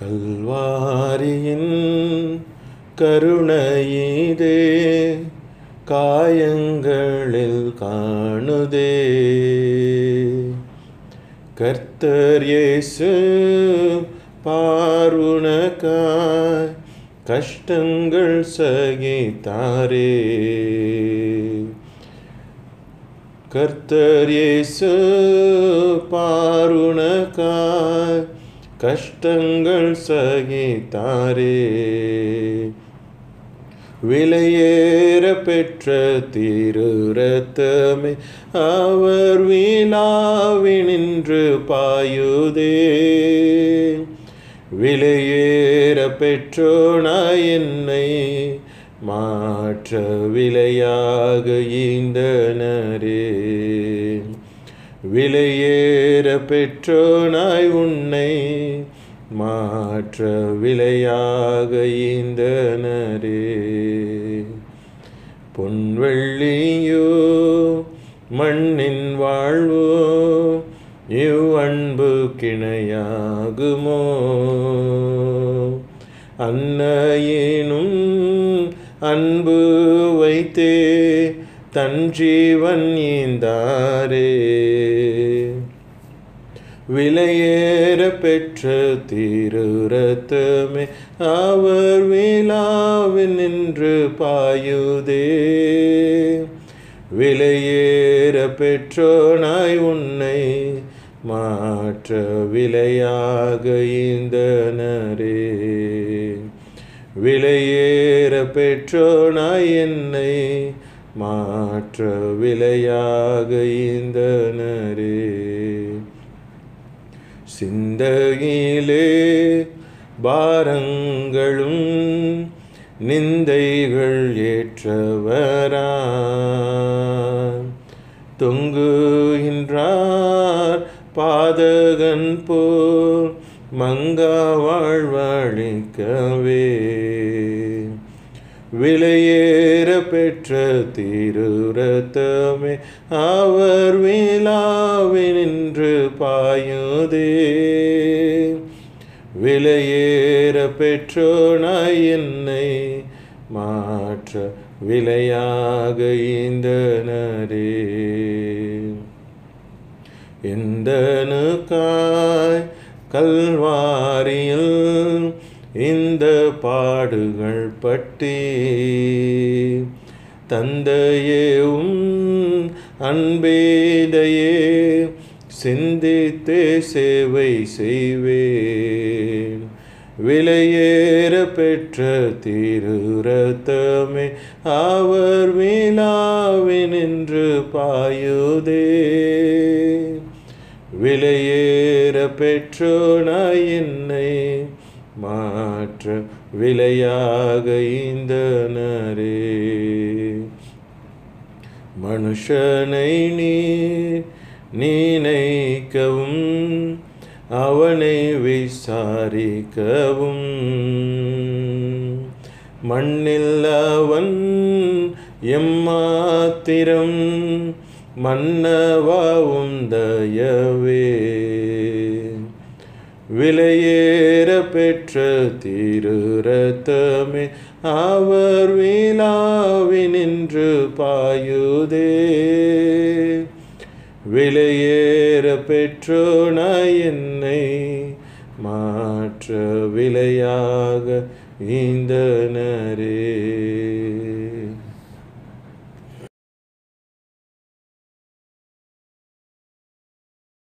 கல்வாரியின் கருணையீதே காயங்களில் காணுதே. கர்த்தர் இயேசு பாருணக்காய் கஷ்டங்கள் சகித்தாரே. கர்த்தர் இயேசு பாருணக்காய் கஷ்டங்கள் சகித்தாரே. விலையேற பெற்ற திருரத்தமே அவர் விழாவினின்று பாயுதே. விலையேற பெற்றோனா என்னை மாற்ற விலையாக ஈந்தனரே. விலையேற பெற்றோனாய் உன்னை மாற்ற விலையாக ஈந்தனரே. பொன்வெள்ளியோ மண்ணின் வாழ்வோ இவ் அன்பு கிணையாகுமோ? அன்னையேனும் அன்பு வைத்தே தன் ஜீவன் ஈந்தாரே. விலையேற பெற்ற திருரத்தமே. அவர் விழாவில் நின்று பாயுதே. விலையேற பெற்றோனாய் உன்னை மாற்ற விலையாக ஈந்தனரே. விலையேற பெற்றோனாய் என்னை மாற்ற விலையாக ஈந்தனரே. சிந்தையிலே பாரங்களும் நிந்தைகள் ஏற்றவரா தொங்குகின்றார் பாதகன் போல் மங்கா வாழ்வழிக்கவே. விலையேற பெற்ற திருரத்தமே அவர் விழா பெற்றோனாய் என்னை மாற்ற விலையாக ஈந்தனரே. எந்தனுக்காய் கல்வாரியில் இந்த பாடுகள் பட்டி தந்தையேவும் அன்பேதையே சிந்தித்தே சேவை செய்வேன். விலையேற பெற்ற திருரத்தமே அவர் விழாவினின்று பாயுதே. விலையேற பெற்றோனாய் என்னை மாற்ற விலையாக ஈந்தனரே மனுஷனை நீ நினைக்கவும் அவனை விசாரிக்கவும். மண்ணில் அவன் எம்மாத்திரம் மன்னவாவும் தயவே. விலையேற பெற்ற திரு ரத்தமே அவர் விழாவினின்று பாயுதே. விலையேற பெற்றோனாய் என்னை மாற்ற விலையாக இந்த நரே.